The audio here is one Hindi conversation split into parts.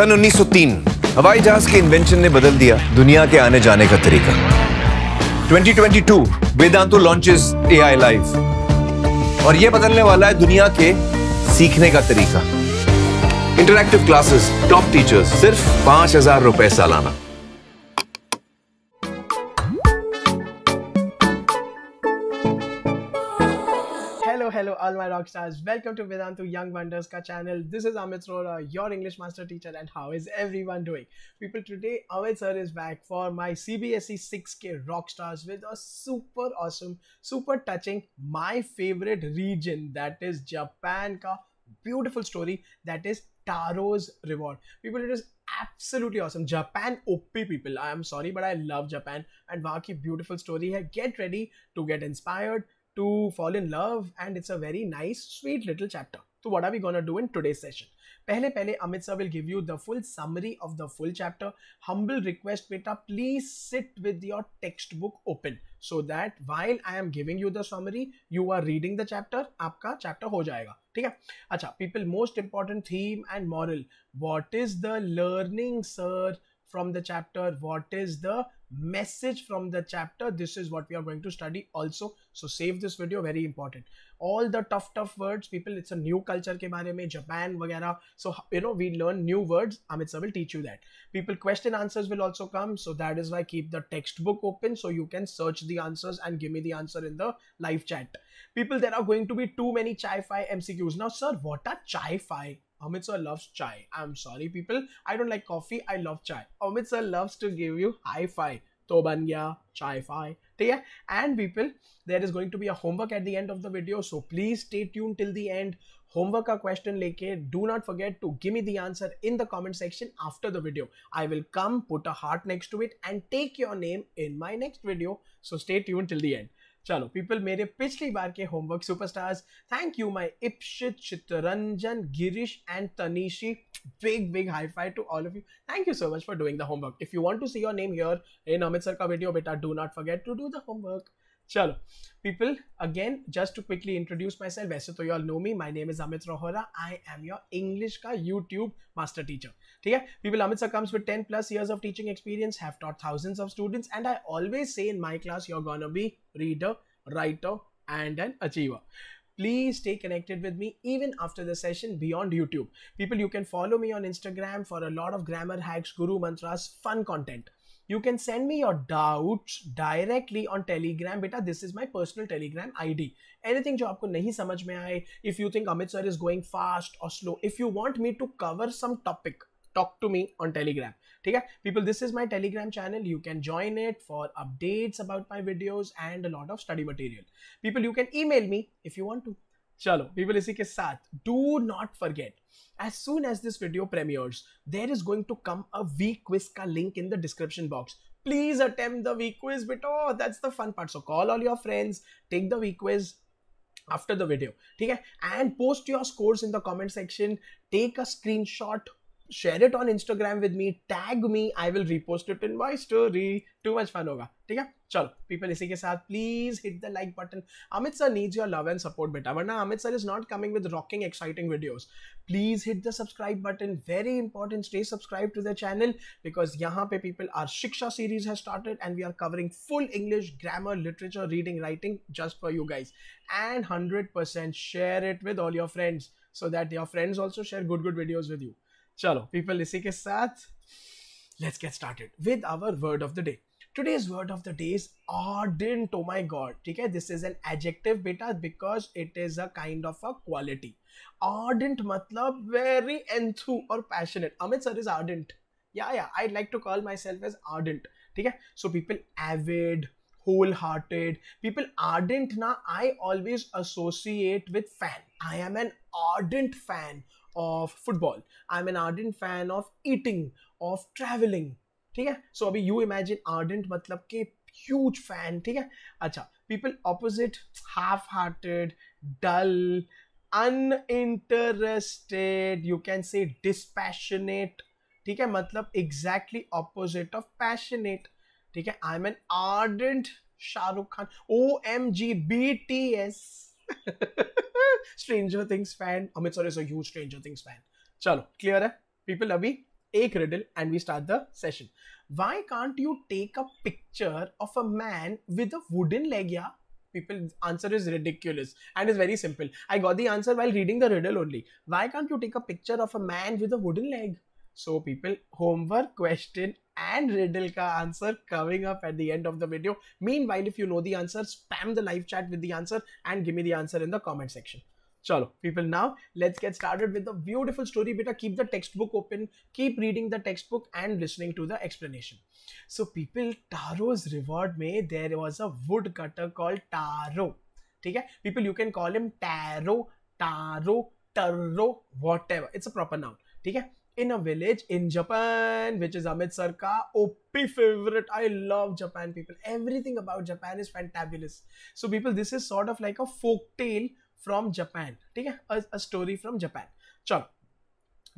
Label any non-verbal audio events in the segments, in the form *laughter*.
सन 1903 हवाई जहाज़ के इन्वेंशन ने बदल दिया दुनिया के आने जाने का तरीका। 2022 वेदांतो लॉन्चेस एआई लाइव और ये बदलने वाला है दुनिया के सीखने का तरीका। इंटरैक्टिव क्लासेस टॉप टीचर्स सिर्फ़ पाँच हज़ार रुपए सालाना। all my rock stars. Welcome to Vedantu Young Wonders ka channel. This is Amit Rora, your English master teacher and how is everyone doing? People, today Amit sir is back for my CBSE 6K rock stars with a super awesome, super touching, my favorite region that is Japan ka beautiful story that is Taro's Reward. People, it is absolutely awesome. Japan OP people. I am sorry, but I love Japan and Waki beautiful story. Get ready to get inspired to fall in love and it's a very nice sweet little chapter so what are we gonna do in today's session पहले पहले Amit sir will give you the full summary of the full chapter humble request beta please sit with your textbook open so that while I am giving you the summary you are reading the chapter आपका chapter हो जाएगा ठीक है अच्छा people most important theme and moral what is the learning sir from the chapter, what is the message from the chapter. This is what we are going to study also. So save this video, very important. All the tough, tough words, people, it's a new culture ke baare mein, Japan, vagera. So, you know, we learn new words. Amit sir will teach you that. People, question answers will also come. So that is why keep the textbook open so you can search the answers and give me the answer in the live chat. People, there are going to be too many chai-fi MCQs. Now, sir, what are chai-fi? Amit sir loves chai. I'm sorry, people. I don't like coffee. I love chai. Amit sir loves to give you high five. तो बन गया चाय फाई ठीक है and people there is going to be a homework at the end of the video so please stay tune till the end homework का क्वेश्चन लेके do not forget to give me the answer in the comment section after the video I will come put a heart next to it and take your name in my next video so stay tune till the end चलो पीपल मेरे पिछली बार के homework superstars thank you my Ipsit Chitranjan Girish and Tanishi big big high five to all of you thank you so much for doing the homework if you want to see your name here in Amit sir का वीडियो बेटा do not forget to do the homework chalo people again just to quickly introduce myself वैसे तो you all know me my name is Amit Rohora I am your English का YouTube master teacher ठीक है people Amit sir comes with 10 plus years of teaching experience have taught thousands of students and I always say in my class you're gonna be reader writer and an achiever please stay connected with me even after the session beyond youtube people you can follow me on instagram for a lot of grammar hacks guru mantras fun content you can send me your doubts directly on telegram beta this is my personal telegram id anything jo aapko nahi samajh mein aaye if you think amit sir is going fast or slow if you want me to cover some topic talk to me on telegram ठीक है people this is my telegram channel you can join it for updates about my videos and a lot of study material people you can email me if you want to चलो people इसी के साथ not forget as soon as this video premieres there is going to come a week quiz ka link in the description box please attempt the week quiz but oh that's the fun part so call all your friends take the week quiz after the video ठीक है and post your scores in the comment section take a screenshot share it on Instagram with me, tag me, I will repost it in my story. Too much fun होगा ठीक है चलो पीपल इसी के साथ please hit the like button Amit sir needs your love and support बेटा, वरना Amit sir is not coming with rocking exciting videos please hit the subscribe button very important stay subscribe to the channel because यहाँ पे people are Shiksha series has started and we are covering full English grammar literature reading writing just for you guys and hundred percent share it with all your friends so that your friends also share good good videos with you चलो पीपल इसी के साथ let's get started with our word of the day today's word of the day is ardent. Oh my god. Okay this is an adjective beta because it is a kind of a quality. Ardent matlab very enthu or passionate. Amit sir is ardent. Yeah yeah i like to call myself as ardent. Okay so people avid wholehearted. People ardent na i always associate with fan. I am an ardent fan of football. I'm an ardent fan of eating of traveling. ठीक है? सो अभी यू इमेजिन आर्डेंट मतलब के ह्यूज फ़ैन ठीक है? अच्छा people opposite half hearted dull uninterested you can say dispassionate ठीक है? मतलब एग्जैक्टली ऑपोजिट ऑफ़ पैशनेट ठीक है? I am an ardent Shahrukh Khan O M G B T S Things fan. Amit sir is a huge Stranger Things fan. चलो क्लियर है? पीपल अभी एक riddle and we start the session. Why can't you take a picture of a man with a wooden leg? Yeah, people answer is ridiculous and it's very simple. I got the answer while reading the riddle only. Why can't you take a picture of a man with a wooden leg? So people, homework question and riddle ka answer coming up at the end of the video. Meanwhile, if you know the answer, spam the live chat with the answer and give me the answer in the comment section. Chalo, people, now let's get started with the beautiful story. Beta, keep the textbook open, keep reading the textbook and listening to the explanation. So, people, Taro's reward may there was a woodcutter called Taro. Okay, people, you can call him Taro, Taro, Taro, whatever. It's a proper noun. Okay, in a village in Japan, which is Amit Sarka, OP favorite. I love Japan, people. Everything about Japan is fantabulous. So, people, this is sort of like a folk tale from Japan ठीक है? अ स्टोरी फ्रॉम जापान चलो।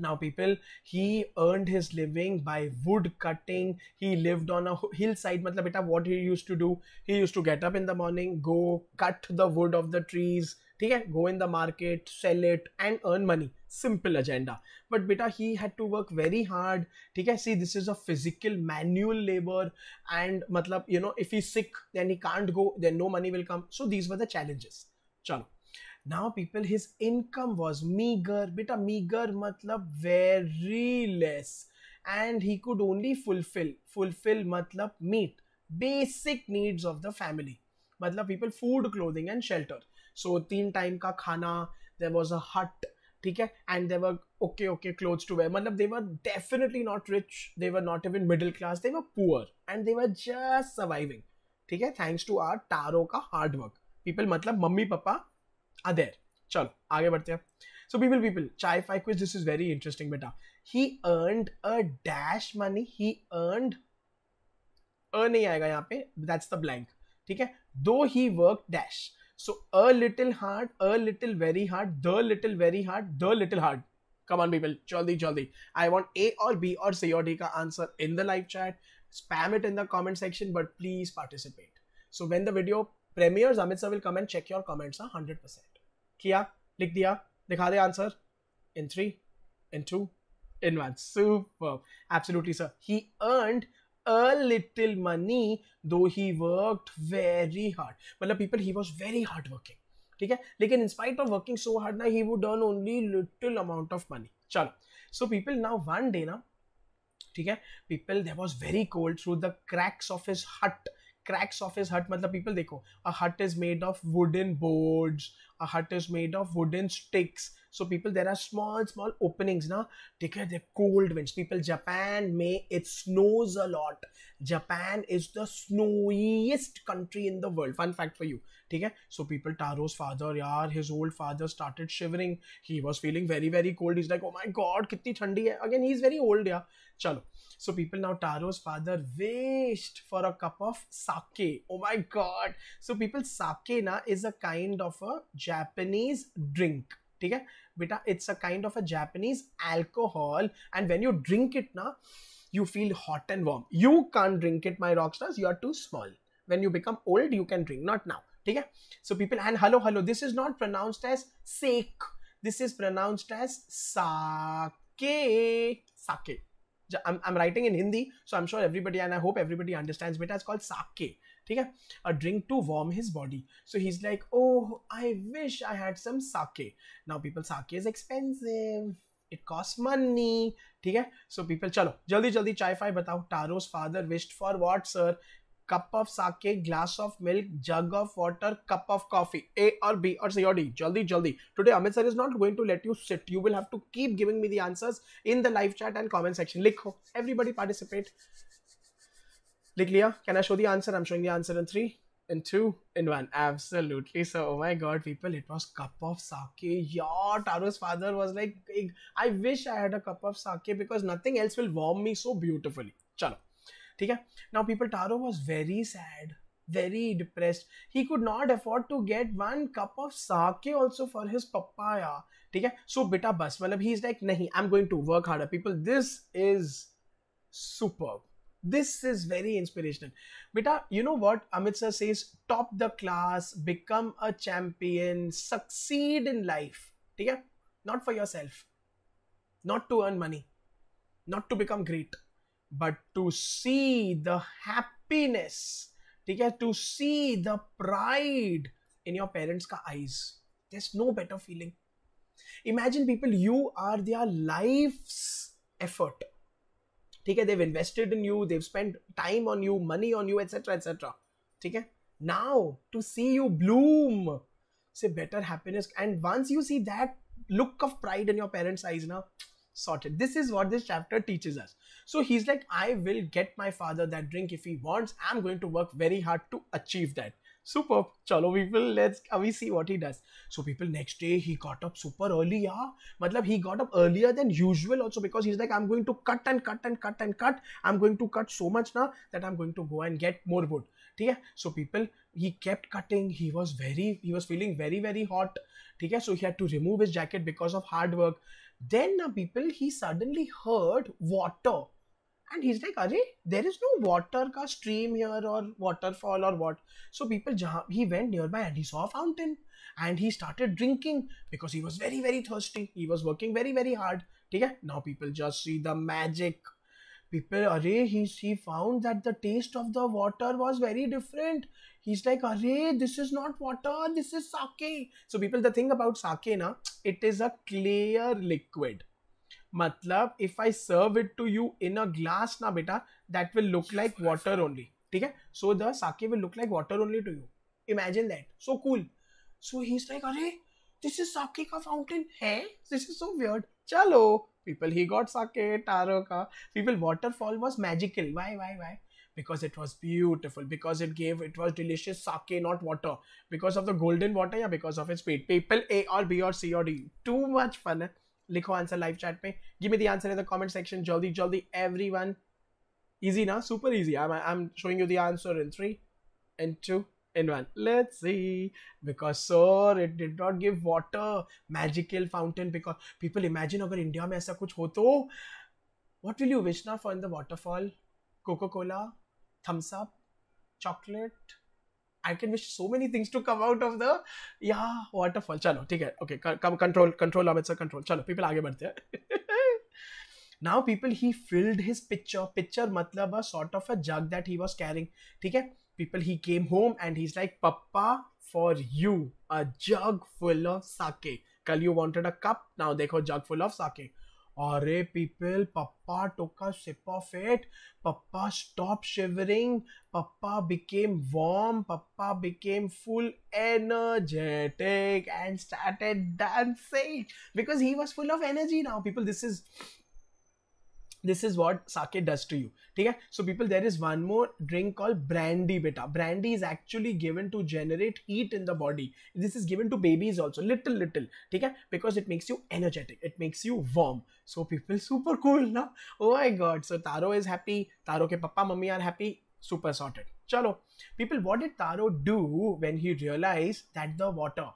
Now people he earned his living by wood cutting he lived on a hill side मतलब बेटा what he use to do he use to get up in the morning go cut the wood of the trees ठीक है? Go in the market sell it and earn money simple agenda but बेटा he had to work very hard ठीक है? See this is a physical manual labour and मतलब you know if he sick then he can't go then no money will come so these were the challenges चलो। Now people his income was meager beta meager matlab very less and he could only fulfill fulfill matlab meet basic needs of the family matlab people food clothing and shelter so teen time ka khana there was a hut ठीक है and they were okay okay clothes to wear मतलब they were definitely not rich they were not even middle class they were poor and they were just surviving ठीक है थैंक्स टू आर टारो का हार्ड वर्क पीपल मतलब मम्मी पापा आर देर चल, आगे बढ़ते हैं। सो पीपल पीपल चाय five quiz this is very interesting बेटा। He earned a dash money he earned a नहीं आएगा यहाँ पे दैट्स द ब्लैंक ठीक है? दो he work dash so a little hard a little very hard the little very hard the little hard come on people जल्दी जल्दी आई वॉन्ट ए और बी और सी और डी का answer in the live chat spam it in the comment section but please participate so when the video premieres amit sir will come and check your comments huh? 100% किया लिख दिया दिखा दे answer in three in two in one. Super. Absolutely, sir. He earned a little money though he worked very hard. मतलब people he was very hard working. ठीक है लेकिन spite of working so hard ना he would earn only little amount of money. चलो so people now one day ना ठीक है people there was very cold through the cracks of his hut cracks of his hut matlab people dekho a hut is made of wooden boards a hut is made of wooden sticks so people there are small small openings now take care they're cold winds people japan may it snows a lot japan is the snowiest country in the world fun fact for you ठीक है so people taro's father yaar his old father started shivering he was feeling very very cold he's like oh my god kitni thandi hai again he's very old yeah chalo so people now taro's father wished for a cup of sake oh my god so people sake na is a kind of a japanese drink ठीक है बेटा it's a kind of a Japanese alcohol and when you drink it ना you feel hot and warm. You can't drink it, my rock stars. You are too small. When you become old, you can drink. Not now. Okay? So people and hello, hello. This is not pronounced as sake. This is pronounced as sake. Sake. I'm, I'm writing in Hindi, so I'm sure everybody and I hope everybody understands. But it's called sake. ठीक है? A drink to warm his body so he is like oh I wish I had some sake now people sake is expensive it cost money ठीक है? सो पीपल चलो, जल्दी जल्दी चाय फाय बताओ। Taro's father wished for what sir cup of sake glass of milk jug of water cup of coffee A और बी और सी और डी जल्दी जल्दी. Today Amit sir is not going to let you sit you will have to keep giving me the answers in the live chat and comment section लिखो. Everybody participate Lik liya? Can I show the answer? I'm showing the answer in three, in two, in one. Absolutely. So, oh my god, people, it was cup of sake. Yeah, Taro's father was like, I wish I had a cup of sake because nothing else will warm me so beautifully. Chalo. ठीक है now people Taro was very sad very depressed he could not afford to get one cup of sake also for his papaya ठीक है so beta bus मतलब he is like नहीं I'm going to work harder people this is superb this is very inspirational. Beta, you know what Amit sir says? Top the class, become a champion, succeed in life. Okay? Not for yourself, not to earn money, not to become great, but to see the happiness. Okay? To see the pride in your parents' eyes. There's no better feeling. Imagine people, you are their life's effort ठीक है they've invested in you they've spent time on you money on you etc etc ठीक है now to see you bloom say better happiness and once you see that look of pride in your parents eyes now sorted this is what this chapter teaches us so he's like i will get my father that drink if he wants i'm going to work very hard to achieve that super chalo people let's uh, we see what he does. So people next day he got up super early yeah. matlab he got up earlier than usual also because he's like i'm going to cut and cut and cut and cut. I'm going to cut so much now that i'm going to go and get more wood. ठीक है? People he kept cutting. He was very he was feeling very very hot. Hot ठीक है? Had to remove his jacket because of hard work. Then work then ना people he suddenly and he's like Are there is no water ka stream here or waterfall or what so people he went nearby and he saw a fountain and he started drinking because he was very very thirsty he was working very very hard okay now people just see the magic people array he, he found that the taste of the water was very different he's like array this is not water this is sake so people the thing about sake na it is a clear liquid मतलब if I serve it to you in a glass ना बेटा that will look like water only ठीक है? So the sake will look like water only to you imagine that so cool so he is like अरे दिस इज़ साके का फाउंटेन है? दिस इज़ सो वियर्ड चलो people he got sake Taro का people waterfall was magical why why why because it was beautiful. Because it gave, it was delicious sake, not water. Because of the golden water, yeah, because of its weight. People, a or b or c or d. Too much fun. लिखो आंसर लाइव चैट में give me the answer in the comment section जल्दी जल्दी एवरीवन इजी ना? Super easy I am showing you the answer in 3 in 2 in one let's see because sir it did not give water magical fountain because people imagine अगर इंडिया में ऐसा कुछ हो तो वॉट विल यू विश ना for in the waterfall coca cola Thums Up chocolate I can wish so many things to come out of the yeah waterfall. चलो ठीक है come control control Amit sir control चलो people आगे बढ़ते हैं now people he filled his pitcher pitcher matlab a sort of a jug that he was carrying ठीक है people he came home and he's like papa for you a jug full of sake kal you wanted a cup now dekho jug full of sake Array people, Papa took a sip of it. Papa stopped shivering. Papa became warm. Papa became full energetic and started dancing because he was full of energy now. People, this is this is what sake does to you. okay so people there is one more drink called brandy beta. Brandy is actually given to generate heat in the body. This is given to babies also. Little little. okay because it makes you energetic. It makes you warm. So people super cool now oh my god. So taro is happy. Taro ke papa mummy are happy. Super sorted. Chalo. People what did taro do when he realized that the water?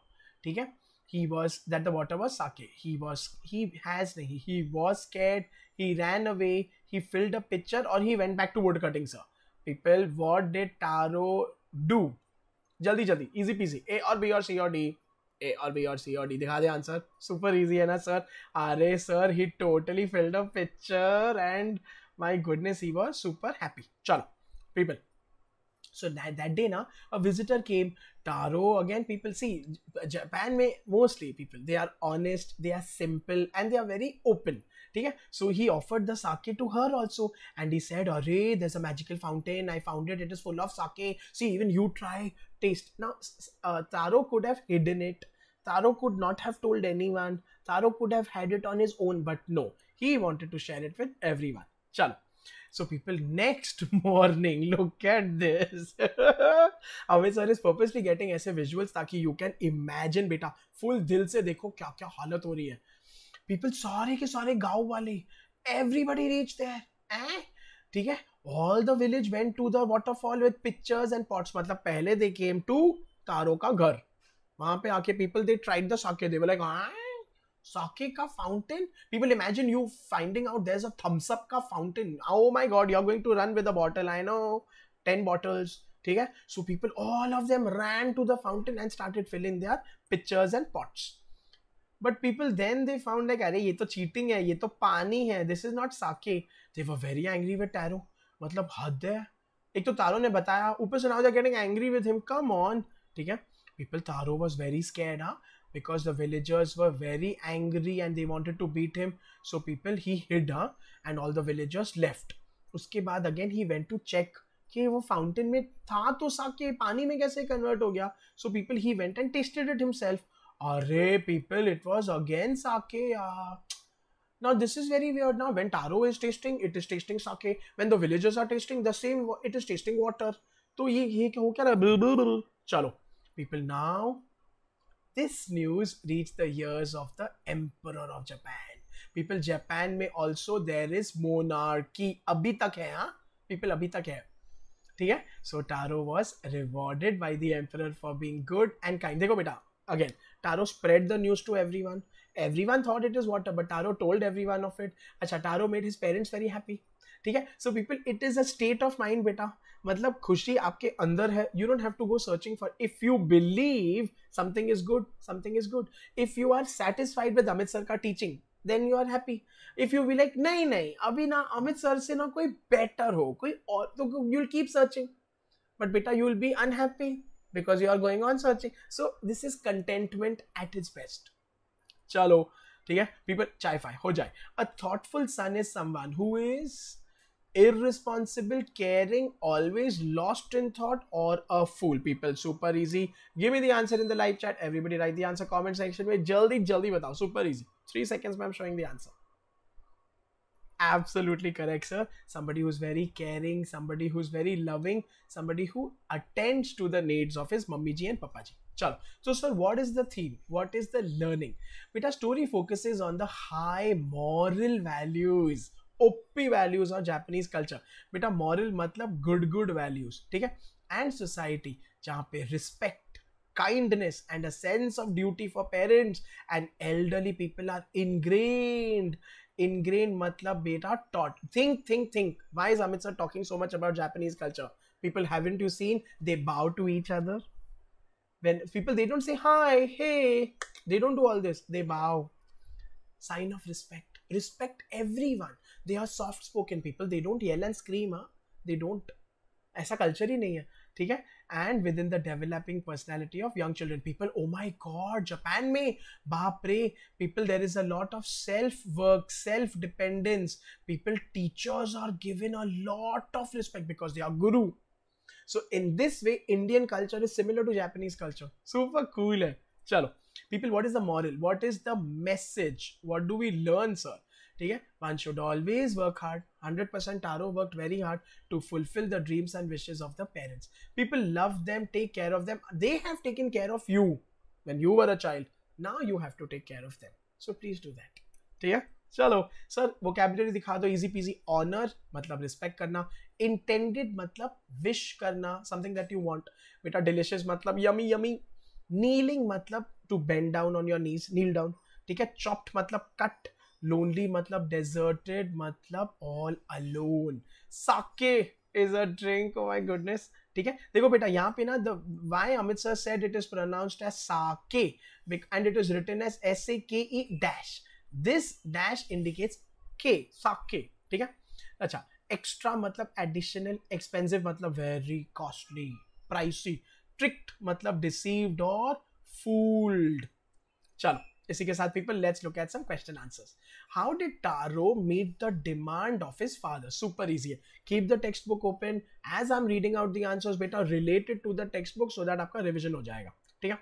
okay he was that the water was sake he was he has he was scared he ran away, he filled a pitcher, or he went back to woodcutting, sir. People, what did Taro do? Jaldi, jaldi, easy peasy. A or B or C or D. A or B or C or D. दिखा दे answer. Super easy है ना sir. अरे sir, he totally filled a pitcher and my goodness, he was super happy. चलो, people. So that, that day now, a visitor came. Taro, again, people see, Japan may mostly people, they are honest, they are simple, and they are very open. ठीक है so he offered the sake to her also and he said अरे there is a magical fountain I found it it is full of sake see even you try taste now Taro could have hidden it Taro could not have told anyone. Taro could have had it on his own, but no, he wanted to share it with everyone. Chalo. So people, next *laughs* morning, look at this. *laughs* Amit sir is purposely getting ऐसे visuals ताकि you can imagine, बेटा, full दिल से देखो क्या क्या हालत हो रही है। पीपल सारे के सारे गाँव वाले एवरीबडी रीच देयर ठीक है? All the village went to the waterfall with pitchers and pots मतलब पहले दे केम टू तारो का घर। वहाँ पे आके people they tried the sake they like fountain people imagine you finding out there is a Thums Up का fountain oh my god you are going to run with a bottle I know 10 bottles ठीक है? So people all of them ran to the fountain and started filling their pictures and pots but people then they found like अरे, ये तो चीटिंग है, ये तो पानी है this is not sake they were very angry with Taro मतलब हद है। एक तो तारो ने बताया, ऊपर से now getting angry with him come on ठीक है? People Taro was very scared हाँ। because the villagers were very angry and they wanted to beat him so people he hid huh? and all the villagers left उसके बाद again he went to check कि वो फाउंटेन में था तो साके पानी में कैसे कन्वर्ट हो गया so people he went and tested it himself अरे people it was again sake Now this is very weird. Now when Taro is tasting, it is tasting sake. When the villagers are tasting, the same it is tasting water. तो ये ये हो क्या रहा है चलो people now this news reached the ears of the emperor of Japan. People Japan में also, there is monarchy. अभी तक है हाँ people अभी तक है ठीक है so Taro was rewarded by the emperor for being good and kind देखो बेटा again Taro spread the news to everyone everyone thought it is water but Taro told everyone of it अच्छा Taro made his parents very happy ठीक है so people it is a state of mind बेटा मतलब खुशी आपके अंदर है you don't have to go searching for if you believe something is good something is good if you are satisfied with Amit sir का teaching then you are happy if you be like नहीं नहीं, अभी ना अमित सर से ना कोई बेटर हो, कोई और तो you will keep searching but बेटा you will be unhappy because you are going on searching so this is contentment at is best चलो, ठीक है? पीपल चाय फाई हो जाए। A thoughtful son is someone who is irresponsible, caring, always lost in thought, or a fool? People, super easy. Give me the answer in the live chat. Everybody write the answer comment section में जल्दी जल्दी बताओ super easy. Three seconds में I'm showing the answer. Absolutely correct, sir. Somebody who's very caring, somebody who's very loving, somebody who attends to the needs of his mummy ji and papa ji. Chalo. So, sir, what is the theme? What is the learning? Beta story focuses on the high moral values OP values और जापानीज कल्चर बेटा मॉरल मतलब गुड गुड वैल्यूज़ ठीक है एंड सोसाइटी जहाँ पे respect kindness and a sense of duty for parents and elderly people are ingrained ingrained matlab beta taught think think think why is amit sir talking so much about japanese culture people haven't you seen they bow to each other when people they don't say hi hey they don't do all this they bow sign of respect respect everyone. They are soft spoken people. They don't yell and scream huh? they don't, ऐसा कल्चर ही नहीं है, ठीक है? And within the developing personality of young children people oh my god Japan में, बाप रे people there is a lot of self work self dependence people teachers are given a lot of respect because they are guru so in this way Indian culture is similar to Japanese culture super cool है. चलो people what is the moral what is the message what do we learn sir ठीक है? One should always work hard hundred percent Taro work very hard to fulfil the dreams and wishes of the parents people love them take care of them they have taken care of you when you were a child now you have to take care of them so please do that ठीक है? चलो सर वो कैबिनेट दिखा दो इजी पीजी ऑनर मतलब रिस्पेक्ट करना. इंटेंडेड मतलब विश करना. समथिंग दैट यू वॉन्ट बेटा डिलिशियस मतलब यमी यमी नीलिंग मतलब to bend down on your knees kneel down ठीक है? चॉप्ड मतलब कट लोनली मतलब डेजर्टेड मतलब all alone sake is a drink my goodness ठीक है? देखो बेटा, यहाँ पे ना why Amit sir said it is pronounced as sake and it is written as S A K E dash this dash indicates K sake ठीक है? अच्छा एक्स्ट्रा मतलब एडिशनल एक्सपेंसिव मतलब वेरी कॉस्टली प्राइसी ट्रिक्ड मतलब डिसीव्ड और फूल्ड चलो, इसी के साथ people let's look at some question answers how did Taro meet the demand of his father super easy है keep the text book open as I am reading out the answers बेटा related to the text book so that आपका रिविजन हो जाएगा. ठीक है?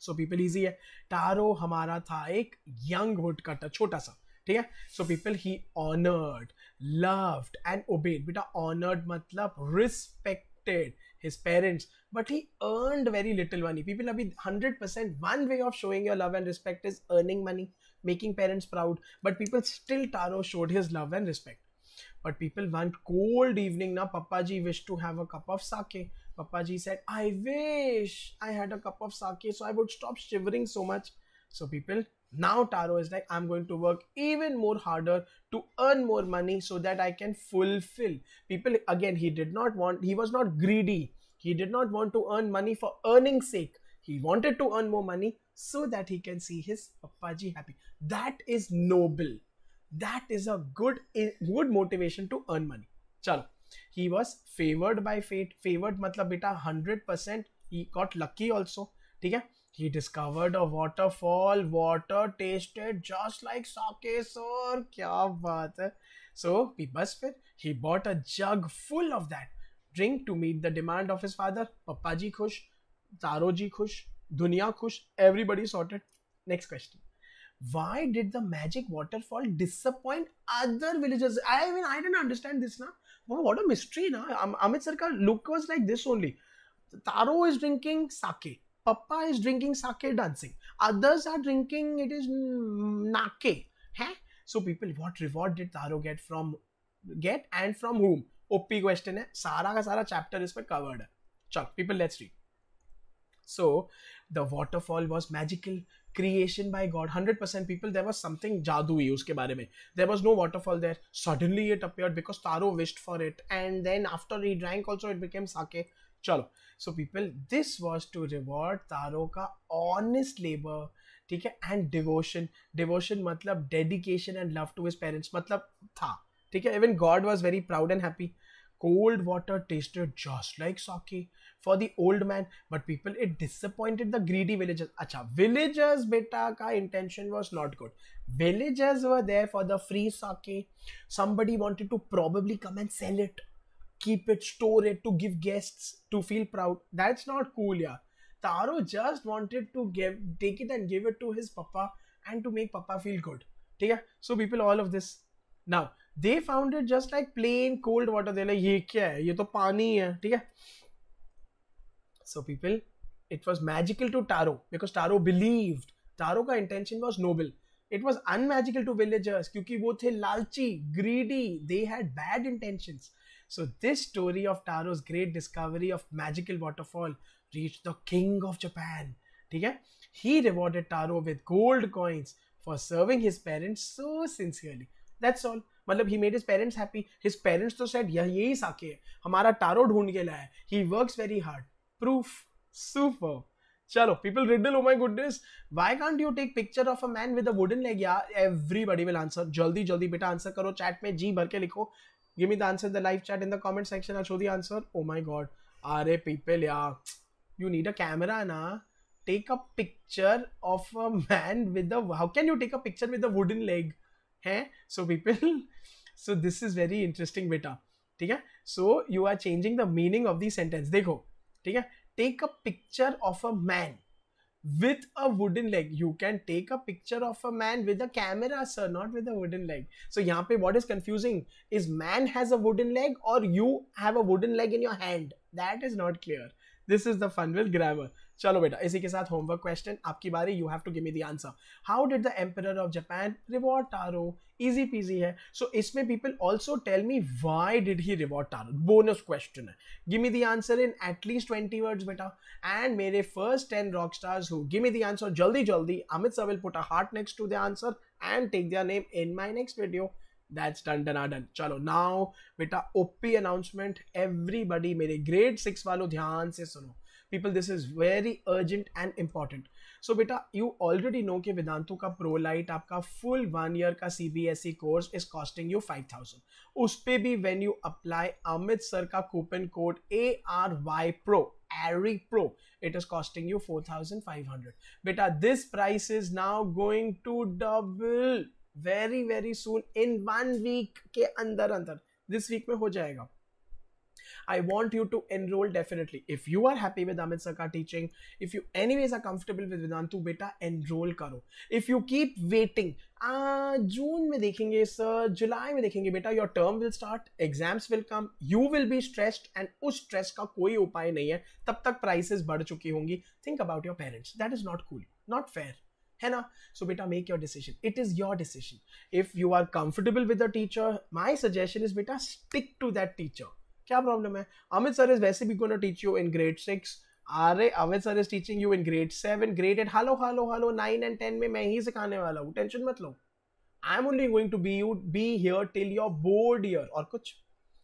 सो पीपल इजी है. टारो हमारा था एक यंग वुड कटर छोटा सा. ठीक है? So people he honoured loved and obeyed बेटा ऑनर्ड मतलब respected his parents but he earned very little money. People have been 100% one way of showing your love and respect is earning money making parents proud. But people still taro showed his love and respect. But people one cold evening now papaji wished to have a cup of sake. Papaji said i wish i had a cup of sake so i would stop shivering so much. So people now taro is like i'm going to work even more harder to earn more money so that i can fulfill people again he did not want he was not greedy he did not want to earn money for earning sake he wanted to earn more money so that he can see his papaji happy that is noble that is a good good motivation to earn money chalo he was favored by fate favored matlab beta 100% he got lucky also ठीक है he discovered a waterfall. Water tasted just like sake, sir. Kya baat hai. So, bas fir, he bought a jug full of that drink to meet the demand of his father. Papa ji khush, Taro ji khush, Dunya khush, everybody sorted. Next question. Why did the magic waterfall disappoint other villagers? I mean, I didn't understand this, na. What a mystery, na. Amit sir ka look was like this only. Taro is drinking sake. Papa is drinking sake dancing others are drinking it is nake huh? so people what reward did taro get from get and from whom OP question है सारा का सारा चैप्टर इस पर कवर्ड है चल people let's read so the waterfall was magical creation by God. 100% people, there was something jadui uske bare mein. There was no waterfall there. Suddenly it appeared because Taro wished for it. And then after he drank also it became sake. चलो so people this was to reward Taro का ऑनेस्ट लेबर ठीक है एंड डिवोशन डिवोशन मतलब dedication and love to his parents मतलब था, ठीक है even God was very proud and happy cold water tasted just like sake for the old man but people it disappointed the greedy villages अच्छा विलेजर्स बेटा का intention was not good villagers were for the free sake somebody wanted to probably come and sell it keep it store it to give guests to feel proud that's not cool yeah taro just wanted to give take it and give it to his papa and to make papa feel good okay so people all of this now they found it just like plain cold water they like ये क्या है ये तो पानी है ठीक है so people it was magical to Taro because Taro believe Taro का intention was noble it was unmagical to villagers क्योंकि वो थे लालची greedy they had bad intention so this story of Taro's great discovery of magical waterfall reach the king of Japan ठीक है? He rewarded Taro with gold coins for serving his parents so sincerely that's all मतलब he made his parents happy his parents तो सेट यह यही साके है। हमारा टारो ढूंढ के लाया ही। Works very hard proof super चलो people riddle oh my goodness why can't you take picture of a man with a wooden leg यार एवरीबॉडी विल आंसर जल्दी जल्दी बेटा आंसर करो. चैट में जी भर के लिखो. Give me the answer the live chat in the comment section I show the answer oh my god अरे पीपल यार यू नीड अ कैमरा ना take a picture of a man with a how can you take a picture with a wooden leg hey so people so this is very interesting beta ठीक है so you are changing the meaning of the sentence देखो ठीक है take a picture of a man with a wooden leg you can take a picture of a man with a camera sir not with a wooden leg so यहाँ पे what is confusing is man has a wooden leg or you have a wooden leg in your hand that is not clear this is the fun with grammar चलो बेटा इसी के साथ होमवर्क क्वेश्चन आपकी बारी you have to give me the answer how did the emperor of Japan reward Taro easy peasy है। सो so, इसमें people also tell me why did he reward Taro bonus question है। Give me the answer in at least twenty words बेटा। एंड मेरे first ten rock stars who give me the answer जल्दी जल्दी। Amit sir will put a heart next to the answer and take their name in my next video that's done done done चलो नाउ बेटा ओपी अनाउंसमेंट एवरीबडी मेरे ग्रेड सिक्स वालों ध्यान से सुनो। People this is very urgent and important. So बेटा यू ऑलरेडी नो के वेदांतों का प्रो लाइट आपका फुल वन ईयर का CBSE course is costing you five thousand उस पर भी when you apply Amit sir का coupon code A R Y pro ary pro it is costing you four thousand five hundred बेटा this price is now going to double very very soon in one week के अंदर अंदर दिस वीक में हो जाएगा. I want you to enroll definitely. If you are happy with Amit Sarkar teaching, if you anyways are comfortable with Vedantu beta, enroll karo. If you keep waiting, uh, जून में देखेंगे सर जुलाई में देखेंगे बेटा your term will start exams will come you will be stressed and उस स्ट्रेस का कोई उपाय नहीं है. तब तक प्राइसेस बढ़ चुकी होंगी. Think about your parents that is not cool not fair है ना? सो बेटा make your decision it is your decision if you are comfortable with the teacher my suggestion is बेटा स्टिक टू दैट टीचर क्या प्रॉब्लम है? अमित सर इज़ वैसे भी gonna teach you in grade six अरे Amit sir is teaching you in grade seven grade eight hello hello hello nine and ten में मैं ही सिखाने वाला हूँ. टेंशन मत लो. I am only going to be you be here till your board year और कुछ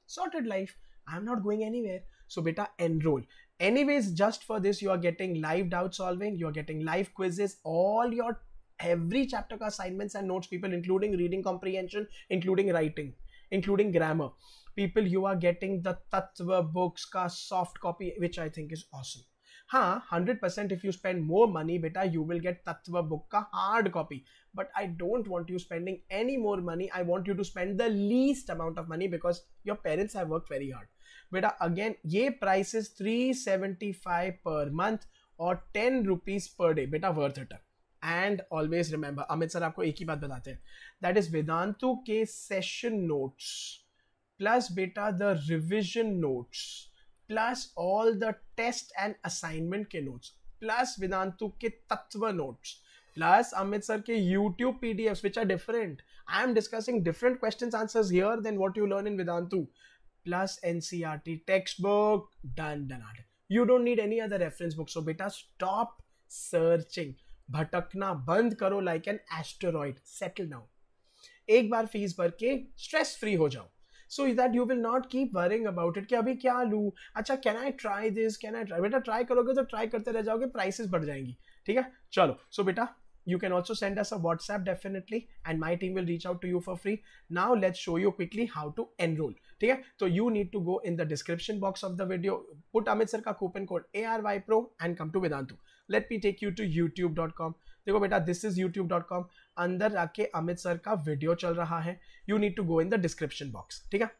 sorted life I am not going anywhere so बेटा enrol anyways just for this you are getting live doubt solving you are getting live quizzes all your every chapter का assignments and notes people including reading comprehension including writing including grammar people, you are getting the tatva books ka soft copy, which i think is awesome. हाँ hundred percent if you spend more money बेटा you will get Tatva book का hard copy but I don't want you spending any more money I want you to spend the least amount of money because your parents have work very hard बेटा अगेन ये price is three seventy five per month और टेन रुपीज़ पर डे बेटा worth it and always remember Amit sir आपको एक ही बात बताते हैं. दैट इज़ वेदांतु के सेशन नोट्स प्लस बेटा the revision notes plus all the test and assignment के नोट्स प्लस वेदांतु के Tatva notes plus Amit sir के YouTube PDFs which are different. I am discussing different questions answers here than what you learn in Vedantu. Plus NCRT textbook, done, done, done. You don't need any other reference book. So beta, stop searching. भटकना बंद करो like an asteroid settle down एक बार फ़ीस भर के स्ट्रेस फ्री हो जाओ so is that you will not keep worrying about it कि अभी क्या लू? अच्छा can I try this can I try बेटा ट्राई करोगे तो ट्राई करते रह जाओगे प्राइसेस बढ़ जाएँगी ठीक है? चलो सो so, बेटा you can also send us a WhatsApp definitely and my team will reach out to you for free now let show you quickly how to enrol ठीक है? तो you need to go in the description box of the video put Amit sir का coupon code A R Y pro and come to Vedantu let me take you to YouTube dot com देखो बेटा this is YouTube dot com अंदर आके अमित सर का वीडियो चल रहा है। You need to go in the description box ठीक है?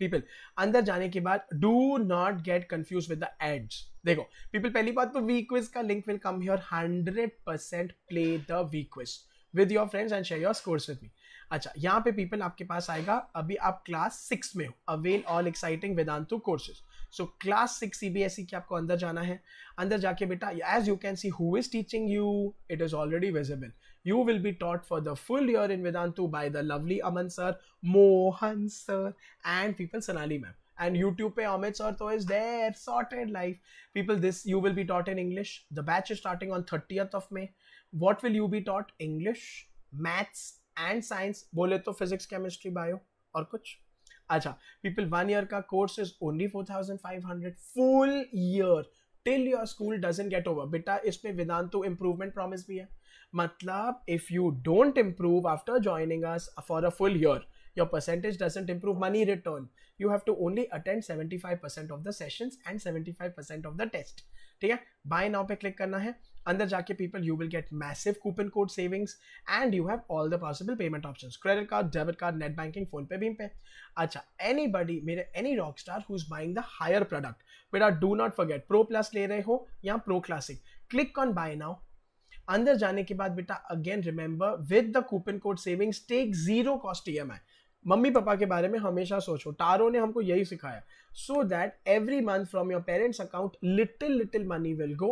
पीपल अंदर जाने के बाद do not get confuse with the ads देखो पीपल पहली बात तो वी क्विज का link will come here hundred percent play the V quiz with your friends and share your scores with me अच्छा यहाँ पे पीपल आपके पास आएगा, अभी आप क्लास सिक्स में हो avail all exciting Vedantu courses so class six CBSE के आपको अंदर जाना है. अंदर जाके बेटा as you can see who is teaching you it is already visible you will be taught for the full year in Vedantu by the lovely Aman sir, Mohan sir, and people Sonali ma'am. And YouTube pe Amit sir to is there, sorted life. People, this you will be taught in English. The batch is starting on 30th of May. What will you be taught? English, maths, and science. बोले तो physics, chemistry, bio और कुछ अच्छा people one year का course is only 4500 full year till your school doesn't get over बेटा इसमें वेदांतु improvement promise भी है मतलब if if you don't improve after joining us for a full year, your percentage doesn't improve, money return. You have to only attend 75% of the sessions and 75% of the test. ठीक है? बाय नाउ पे क्लिक करना है। अंदर जाके people you will get massive coupon code savings and you have all the possible payment option credit card debit card net banking PhonePe Bhim pay. अच्छा एनी बडी मेरे any rock star who is buying the higher product बेटा do not forget pro plus ले रहे हो या pro classic click on buy now अंदर जाने के बाद बेटा again remember with the coupon code savings take zero cost E mummy पापा के बारे में हमेशा सोचो। टारो ने हमको यही सिखाया। So that every month from your parents account little little money will go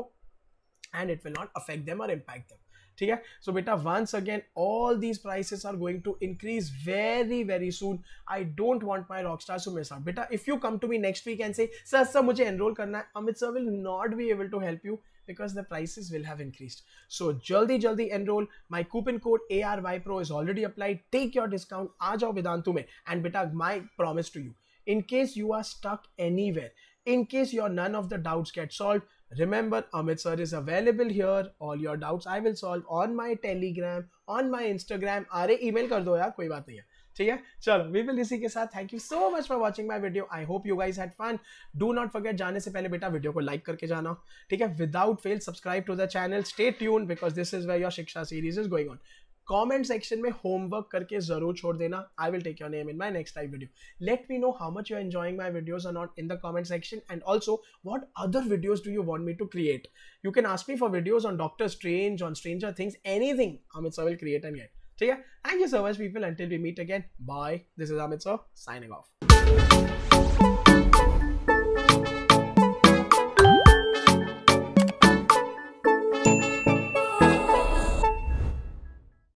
and it will not affect them और इम्पैक्ट देम ठीक है? सो बेटा once again all these prices are going to increase very very soon I don't want my rock star to miss out बेटा if you come to me next week and say sir sir मुझे एनरोल करना है. Amit sir will not be able to help you because the prices will have increased. So jaldi jaldi enroll. My coupon code ARYPRO is already applied. Take your discount. Aa jao Vedantu mein. And beta, my promise to you. In case you are stuck anywhere, in case your none of the doubts get solved, remember Amit sir is available here. All your doubts I will solve on my Telegram, on my Instagram. अरे email कर दो यार कोई बात नहीं है ठीक है? चलो वी विल इसी के साथ. Thank you so much for watching my video I hope you guys had fun do not forget जाने से पहले बेटा वीडियो को लाइक करके जाना. ठीक है? Without fail subscribe to the channel stay tune because this is way your Shiksha series is going on comment section में होमवर्क करके ज़रूर छोड़ देना. I will take your name in my next live video let me know how much you are enjoying my videos are not in the comment section and also what other videos do you want me to create you can ask me for videos on Doctor Strange on Stranger Things anything Amit sir will create and get ठीक है? Thank you so much people until we meet again bye this is Amit sir signing off